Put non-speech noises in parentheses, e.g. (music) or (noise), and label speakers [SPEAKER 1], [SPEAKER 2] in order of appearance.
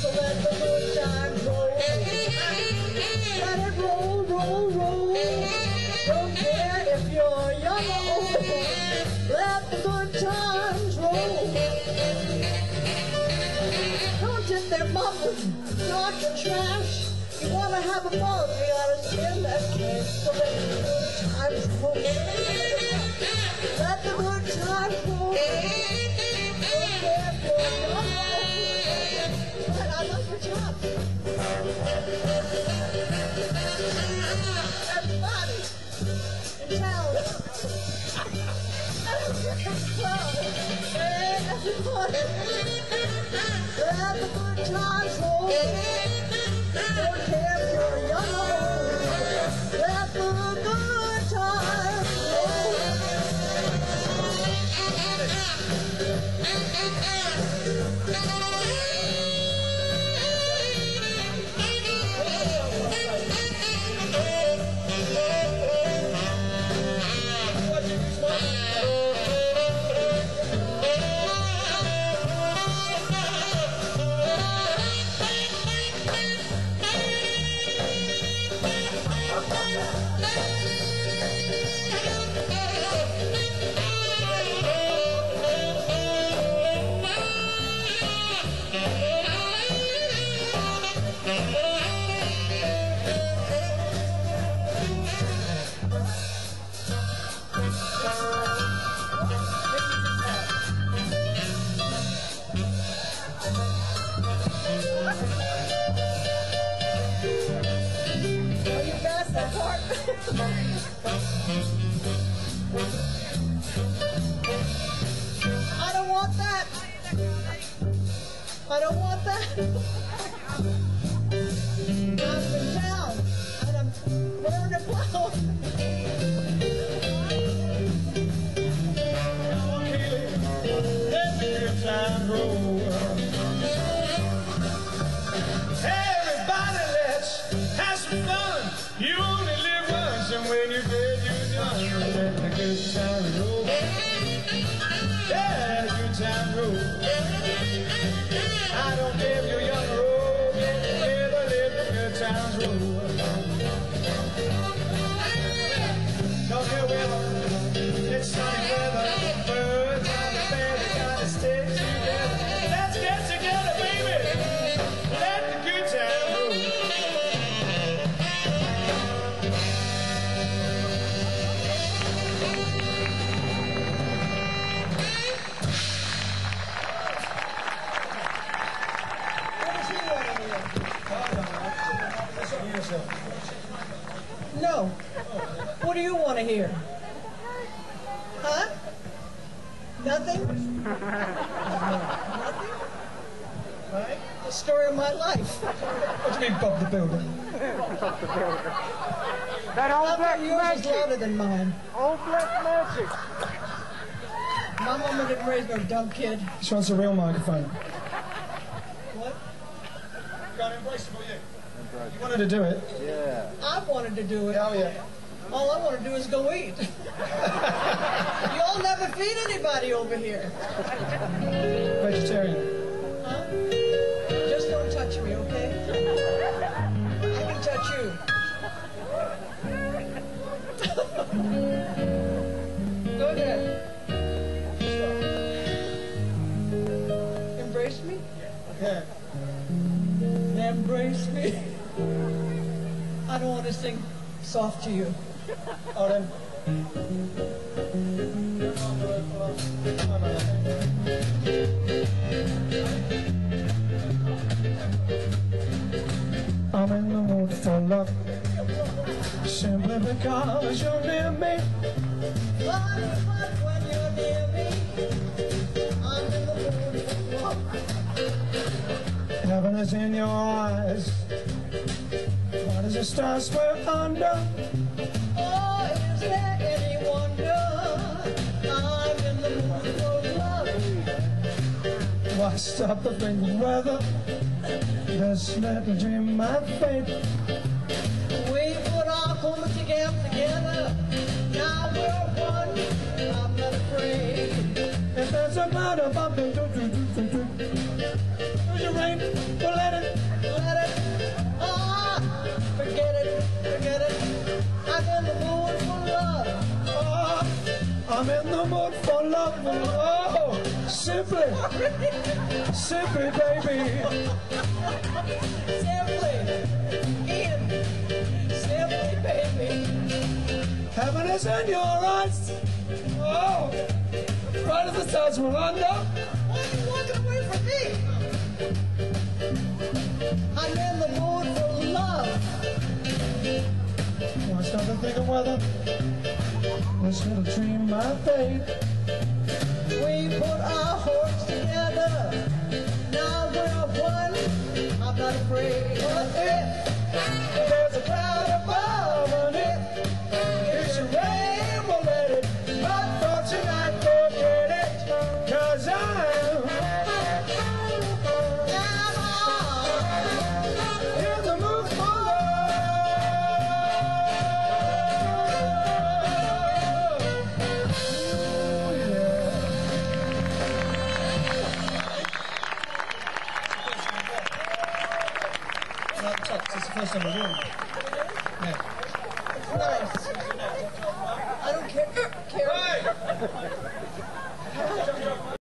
[SPEAKER 1] So let the good times roll. Let it roll, roll, roll. Don't care if you're young or old. Let the good times roll. Don't sit there mumbling, talking trash. You wanna have a ball, you gotta spend that cash. So let the good times roll. Let the good times roll. Everybody. I don't want that. I don't want that. (laughs) I'm and I'm.
[SPEAKER 2] Everybody, let's have some fun. You only live I don't care if you're young or old. Together, let the good times roll.
[SPEAKER 1] Want to hear? Huh? Nothing? (laughs) Nothing? Right? The story of my life.
[SPEAKER 2] What do you mean, Bob the Builder?
[SPEAKER 3] That old
[SPEAKER 1] How
[SPEAKER 3] black
[SPEAKER 1] about yours is
[SPEAKER 3] magic.
[SPEAKER 1] louder than mine?
[SPEAKER 3] Old black magic.
[SPEAKER 1] My mama didn't raise no dumb kid.
[SPEAKER 2] This one's a real microphone.
[SPEAKER 1] What?
[SPEAKER 2] Got embraceable, you. You wanted to do it.
[SPEAKER 3] Yeah.
[SPEAKER 1] I wanted to do it.
[SPEAKER 2] Oh, yeah.
[SPEAKER 1] All I want to do is go eat. (laughs) You'll never feed anybody over here.
[SPEAKER 2] Vegetarian.
[SPEAKER 1] Huh? Just don't touch me, okay? I can touch you. (laughs) Go ahead. Embrace me?
[SPEAKER 2] Yeah.
[SPEAKER 1] Embrace me. (laughs) I don't want to sing soft to you.
[SPEAKER 2] I'm in the mood for love Simply because you're near me.
[SPEAKER 1] I'm in the mood for love.
[SPEAKER 2] Heaven is in your eyes What is the stars we're under Why stop the big weather Just let me dream my fate
[SPEAKER 1] We put our homes together, together. Now we're one. I'm not afraid.
[SPEAKER 2] If there's a matter of do do do do do do
[SPEAKER 1] Who's your
[SPEAKER 2] rain. Well, let it.
[SPEAKER 1] Let it. Ah, forget it, forget it. I'm in the mood for love.
[SPEAKER 2] Oh, I'm in the mood for love. Oh, simply, simply, baby.
[SPEAKER 1] Simply, Ian. Simply, baby.
[SPEAKER 2] Heaven is in your eyes. Oh, right as the will under.
[SPEAKER 1] Why are you walking away from me? I'm in the mood for love.
[SPEAKER 2] I start to think of whether this little dream my fate.
[SPEAKER 1] We put our hearts together. Now we're one. I'm not afraid.
[SPEAKER 4] That's the first time we're doing it.
[SPEAKER 1] I don't care. care.